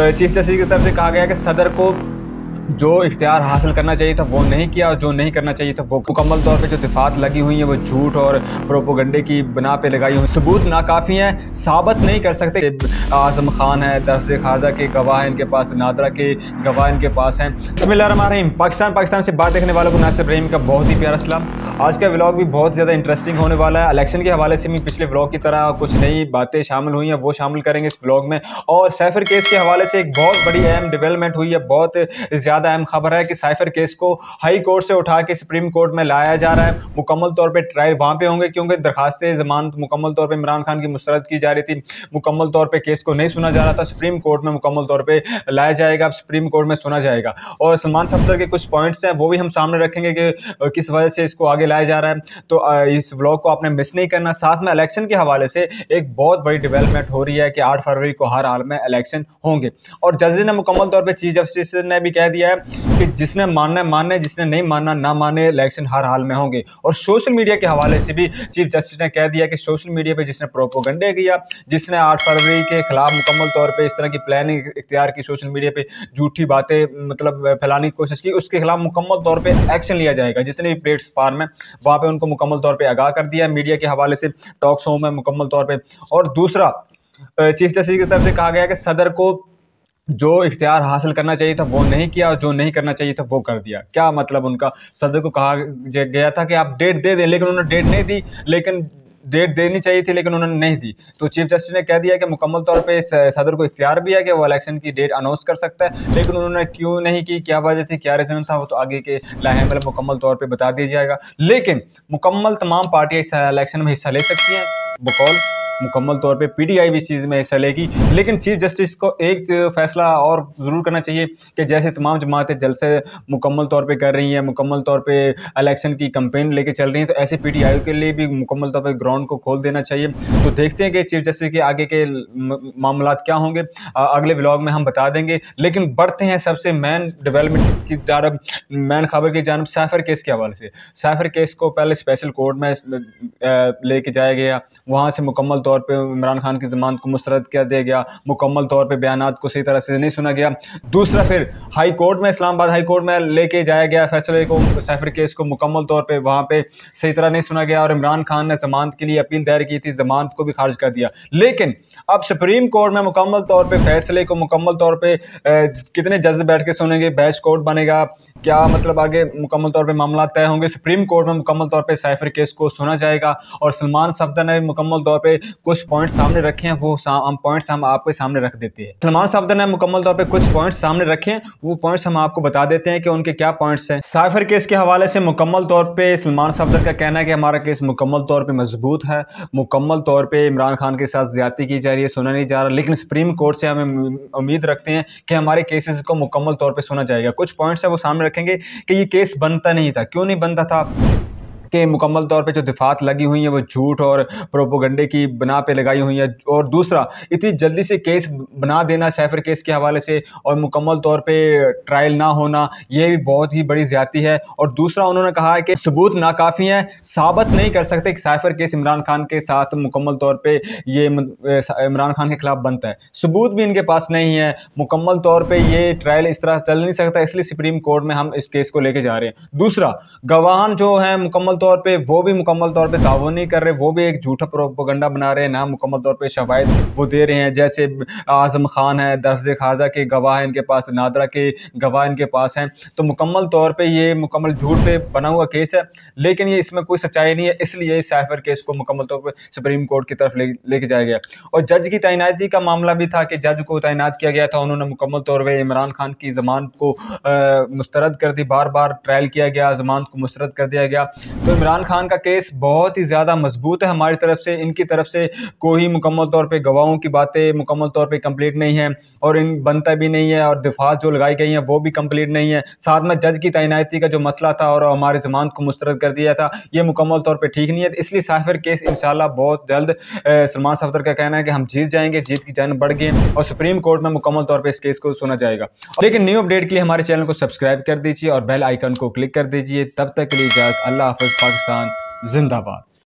Chief justice की तरफ़ से कहा गया कि सदर को जो इख्तियार हासिल करना चाहिए था वो नहीं किया और जो नहीं करना चाहिए था वो मुकम्मल तौर पे जो दिफात लगी हुई हैं, वो झूठ और प्रोपोगंडे की बना पे लगाई हुई सबूत नाकाफ़ी हैं, साबित नहीं कर सकते। आज़म खान है दर्ज खाजा के गवाह इनके पास, नादरा के गवाह इनके पास हैं। बसमिल्लाम पाकिस्तान पाकिस्तान से बात देखने वालों को नासिर रहीम का बहुत ही प्यारा सलाम। आज का व्लॉग भी बहुत ज़्यादा इंटरेस्टिंग होने वाला है। इलेक्शन के हवाले से भी पिछले व्लॉग की तरह कुछ नई बातें शामिल हुई हैं, वो शामिल करेंगे इस व्लॉग में। और सैफर केस के हवाले से एक बहुत बड़ी अहम डिवेलपमेंट हुई है, बहुत ज़्यादा ज़्यादा अहम खबर है कि साइफर केस को हाई कोर्ट से उठा के सुप्रीम कोर्ट में लाया जा रहा है। मुकम्मल तौर पर ट्रायल वहाँ पर होंगे, क्योंकि दरखास्त जमानत मुकम्मल तौर पर इमरान खान की मुस्रद की जा रही थी। मुकम्मल तौर पर केस को नहीं सुना जा रहा था। सुप्रीम कोर्ट में मुकम्मल तौर पर लाया जाएगा, अब सुप्रीम कोर्ट में सुना जाएगा। और सलमान सफदर के कुछ पॉइंट्स हैं, वो भी हम सामने रखेंगे कि किस वजह से इसको आगे लाया जा रहा है। तो इस ब्लॉग को आपने मिस नहीं करना। साथ में इलेक्शन के हवाले से एक बहुत बड़ी डेवलपमेंट हो रही है कि आठ फरवरी को हर हाल में इलेक्शन होंगे। और जज ने मुकम्मल तौर पर चीफ जस्टिस ने भी कह दिया है कि जिसने मानना है जिसने नहीं मानना, ना माने इलेक्शन हर हाल में होंगे। और सोशल मीडिया के हवाले से भी चीफ जस्टिस ने कह दिया कि सोशल मीडिया पर जिसने प्रोपोगंडे किया, जिसने आठ फरवरी के खिलाफ मुकम्मल तौर पर इस तरह की प्लानिंग इख्तियार की सोशल मीडिया पर झूठी बातें मतलब फैलाने की कोशिश की, उसके खिलाफ मुकम्मल तौर पर एक्शन लिया जाएगा, जितने भी प्लेटफार्म है। वहाँ पर उनको मुकम्मल तौर पर आगाह कर दिया। मीडिया के हवाले से टॉक्स होम है मुकम्मल तौर पर और दूसरा चीफ जस्टिस की तरफ़ से कहा गया कि सदर को जो इख्तियार हासिल करना चाहिए था, वो नहीं किया और जो नहीं करना चाहिए था, वो कर दिया। क्या मतलब उनका? सदर को कहा गया था कि आप डेट दे दें, लेकिन उन्होंने डेट नहीं दी। लेकिन डेट देनी चाहिए थी, लेकिन उन्होंने नहीं दी। तो चीफ जस्टिस ने कह दिया कि मुकम्मल तौर पर सदर को इख्तियार भी है कि वो इलेक्शन की डेट अनाउंस कर सकता है, लेकिन उन्होंने क्यों नहीं की, क्या वजह थी, क्या रीज़न था, वो तो आगे के लाहेमल मुकम्मल तौर पर बता दिया जाएगा लेकिन मुकम्मल तमाम पार्टियाँ इस इलेक्शन में हिस्सा ले सकती हैं। बकौल मुकम्मल तौर पे पीटीआई भी इस चीज़ में हिस्सा लेगी। लेकिन चीफ जस्टिस को एक फैसला और ज़रूर करना चाहिए कि जैसे तमाम जमातें जल से मुकम्मल तौर पे कर रही हैं, मुकम्मल तौर पे इलेक्शन की कंपेन लेके चल रही हैं तो ऐसे पीटीआई के लिए भी मुकम्मल तौर पर ग्राउंड को खोल देना चाहिए। तो देखते हैं कि चीफ जस्टिस के आगे के मामला क्या होंगे। अगले ब्लॉग में हम बता देंगे। लेकिन बढ़ते हैं सबसे मेन डेवलपमेंट की तरफ़, मैन खबर की जानब साइफर केस के हवाले से। साइफर केस को पहले स्पेशल कोर्ट में लेके जाया गया। वहाँ से मुकम्मल तौर पे इमरान खान की ज़मानत को मुस्रद कर दिया गया, मुकम्मल तौर पे बयान को सही तरह से नहीं सुना गया। दूसरा फिर हाई कोर्ट में, इस्लामाबाद हाई कोर्ट में लेके जाया गया फैसले को, सैफर केस को मुकम्मल तौर पर वहाँ पर सही तरह नहीं सुना गया और इमरान खान ने जमानत के लिए अपील दायर की थी, जमानत को भी खारिज कर दिया। लेकिन अब सुप्रीम कोर्ट में मुकम्मल तौर पर फैसले को मुकम्मल तौर पर कितने जज बैठ के सुनेंगे, बैच कोर्ट बनेगा, क्या मतलब आगे मुकम्मल तौर पर मामला तय होंगे? सुप्रीम कोर्ट में मुकम्मल तौर पर साइफर केस को सुना जाएगा और सलमान सफदर ने मुकम्मल तौर पर कुछ पॉइंट सामने रखे हैं वो हम पॉइंट्स हम आपके सामने रख देते हैं। सलमान सफदर ने मुकम्मल तौर पर कुछ पॉइंट्स सामने रखे हैं वो पॉइंट्स हम आपको बता देते हैं कि उनके क्या पॉइंट्स हैं। साइफर केस के हवाले से मुकम्मल तौर पर सलमान सफदर का कहना है कि हमारा केस मुकम्मल तौर पर मज़बूत है, मुकम्मल तौर पर इमरान खान के साथ ज़्यादा की जा रही है, सुना नहीं जा रहा, लेकिन सुप्रीम कोर्ट से हमें उम्मीद रखते हैं कि हमारे केसेस को मुकम्मल तौर पर सुना जाएगा। कुछ पॉइंट्स है वो सामने रखेंगे कि ये केस बनता नहीं था। क्यों नहीं बनता था? के मुकम्मल तौर पर जो दिफात लगी हुई हैं, वो झूठ और प्रोपोगंडे की बना पर लगाई हुई हैं। और दूसरा, इतनी जल्दी से केस बना देना, सैफर केस के हवाले से, और मुकम्मल तौर पर ट्रायल ना होना, ये भी बहुत ही बड़ी ज़्यादती है। और दूसरा, उन्होंने कहा है कि सबूत नाकाफ़ी हैं, साबित नहीं कर सकते कि सैफर केस इमरान खान के साथ मुकम्मल तौर पर ये इमरान खान के खिलाफ बनता है। सबूत भी इनके पास नहीं है, मुकम्मल तौर पर ये ट्रायल इस तरह चल नहीं सकता, इसलिए सुप्रीम कोर्ट में हम इस केस को लेके जा रहे हैं। दूसरा गवाहान जो है, मुकम्मल तौर पे वो भी मुकम्मल तौर पे ताउन नहीं कर रहे, वो भी एक झूठा प्रोपोगंडा बना रहे हैं, ना मुकम्मल तौर पे शवायद वो दे रहे हैं। जैसे आज़म खान है, दर्ज खाजा के गवाह हैं इनके पास, नादरा के गवाह इनके पास हैं। तो मुकम्मल तौर पर ये मुकम्मल झूठ पे बना हुआ केस है, लेकिन ये इसमें कोई सच्चाई नहीं है, इसलिए इस साइफर केस को मुकम्मल तौर पर सुप्रीम कोर्ट की तरफ़ लेके जाया गया। और जज की तैनाती का मामला भी था कि जज को तैनात किया गया था, उन्होंने मुकम्मल तौर पर इमरान खान की जमानत को मुस्तरद कर दी बार बार ट्रायल किया गया, जमानत को मुस्तरद कर दिया गया। तो इमरान खान का केस बहुत ही ज़्यादा मज़बूत है हमारी तरफ़ से, इनकी तरफ़ से कोई मुकम्मल तौर पे गवाहों की बातें मुकम्मल तौर पे कंप्लीट नहीं है और इन बनता भी नहीं है और दिफात जो लगाई गई हैं वो भी कंप्लीट नहीं है। साथ में जज की तैनाती का जो मसला था और हमारे जमानत को मुस्तरद कर दिया था, ये मुकम्मल तौर पर ठीक नहीं है। इसलिए साफिर केस इन बहुत जल्द सलमान सफदर का कहना है कि हम जीत जाएँगे, जीत की जान बढ़ गए और सुप्रीम कोर्ट में मुकम्मल तौर पर इस केस को सुना जाएगा। लेकिन न्यू अपडेट के लिए हमारे चैनल को सब्सक्राइब कर दीजिए और बेल आइकन को क्लिक कर दीजिए। तब तक के लिए इजाज़त, अल्लाह हाफ़ पाकिस्तान जिंदाबाद।